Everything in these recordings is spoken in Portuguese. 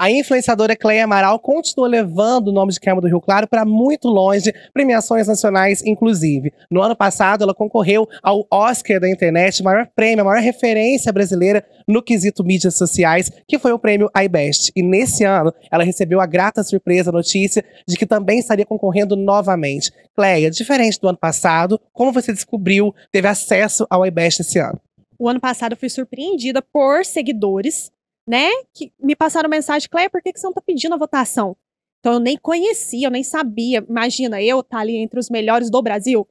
A influenciadora Cleia Amaral continua levando o nome de Queima do Rio Claro para muito longe, premiações nacionais, inclusive. No ano passado, ela concorreu ao Oscar da internet, maior prêmio, maior referência brasileira no quesito mídias sociais, que foi o prêmio iBest. E nesse ano, ela recebeu a grata surpresa notícia de que também estaria concorrendo novamente. Cleia, diferente do ano passado, como você descobriu, teve acesso ao iBest esse ano? O ano passado eu fui surpreendida por seguidores né? Que me passaram mensagem, Cleia, por que, que você não tá pedindo a votação? Então eu nem conhecia, eu nem sabia. Imagina, eu tá ali entre os melhores do Brasil.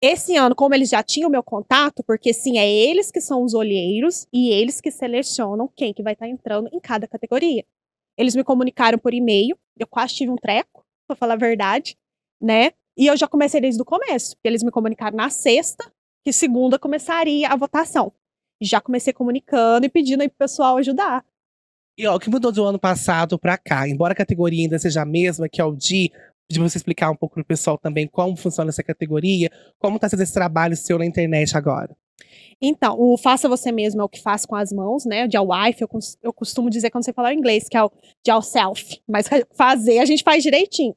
Esse ano, como eles já tinham meu contato, porque sim, é eles que são os olheiros e eles que selecionam quem que vai estar tá entrando em cada categoria. Eles me comunicaram por e-mail, eu quase tive um treco, pra falar a verdade, né? E eu já comecei desde o começo, porque eles me comunicaram na sexta, que segunda começaria a votação já comecei comunicando e pedindo aí pro pessoal ajudar. E ó, o que mudou do ano passado para cá, embora a categoria ainda seja a mesma, que é o D, de você explicar um pouco pro pessoal também como funciona essa categoria, como tá sendo esse trabalho seu na internet agora? Então, o faça você mesmo é o que faz com as mãos, né? De wife, eu, eu costumo dizer quando você falar inglês, que é o de self. Mas fazer a gente faz direitinho.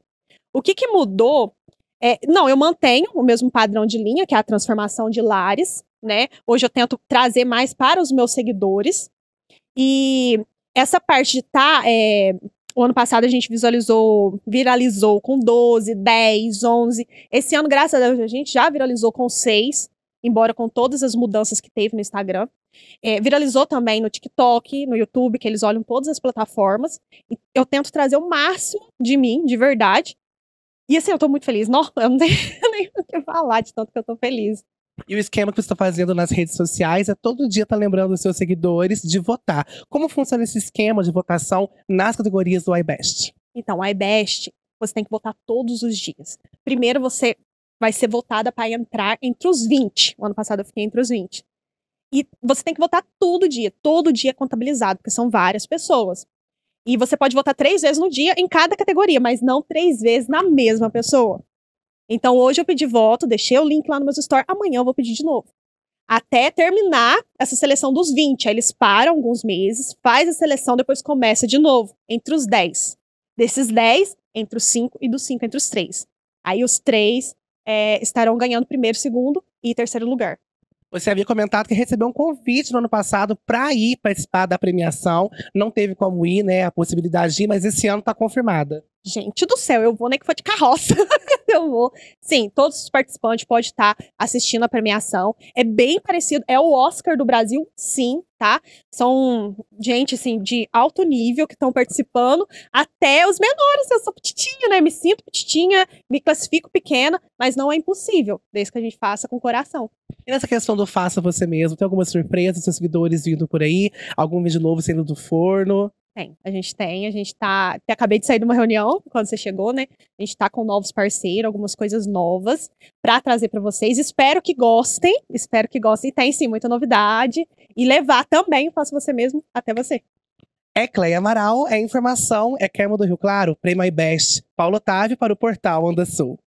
O que, que mudou? É, não, eu mantenho o mesmo padrão de linha, que é a transformação de lares, né? Hoje eu tento trazer mais para os meus seguidores. E essa parte de tá, é, o ano passado a gente visualizou, viralizou com 12, 10, 11. Esse ano, graças a Deus, a gente já viralizou com 6, embora com todas as mudanças que teve no Instagram. É, viralizou também no TikTok, no YouTube, que eles olham todas as plataformas. Eu tento trazer o máximo de mim, de verdade. E assim, eu tô muito feliz. Não, eu não tenho nem o que falar de tanto que eu tô feliz. E o esquema que você está fazendo nas redes sociais é todo dia estar tá lembrando os seus seguidores de votar. Como funciona esse esquema de votação nas categorias do iBest? Então, o iBest, você tem que votar todos os dias. Primeiro, você vai ser votada para entrar entre os 20. O ano passado eu fiquei entre os 20. E você tem que votar todo dia. Todo dia é contabilizado, porque são várias pessoas. E você pode votar três vezes no dia em cada categoria, mas não três vezes na mesma pessoa. Então hoje eu pedi voto, deixei o link lá no meu store, amanhã eu vou pedir de novo. Até terminar essa seleção dos 20. Aí eles param alguns meses, faz a seleção, depois começa de novo, entre os 10. Desses 10, entre os 5 e dos 5 entre os 3. Aí os 3 é, estarão ganhando primeiro, segundo e terceiro lugar. Você havia comentado que recebeu um convite no ano passado para ir participar da premiação. Não teve como ir, né? A possibilidade de ir, mas esse ano está confirmada. Gente do céu, eu vou nem que for de carroça. eu vou. Sim, todos os participantes podem estar assistindo a premiação. É bem parecido. É o Oscar do Brasil, sim, tá? São gente, assim, de alto nível que estão participando, até os menores. Eu sou petitinha, né? Me sinto petitinha, me classifico pequena, mas não é impossível, desde que a gente faça com coração. E nessa questão do faça você mesmo, tem alguma surpresa, seus seguidores vindo por aí? Algum vídeo novo saindo do forno? Tem, a gente tem, a gente tá. Acabei de sair de uma reunião quando você chegou, né? A gente tá com novos parceiros, algumas coisas novas para trazer para vocês. Espero que gostem, espero que gostem. Tem sim muita novidade e levar também, faça você mesmo, até você. É Cleia Amaral, é informação, é Kermo do Rio Claro, Prêmio iBest, Paulo Otávio para o portal Onda Sul.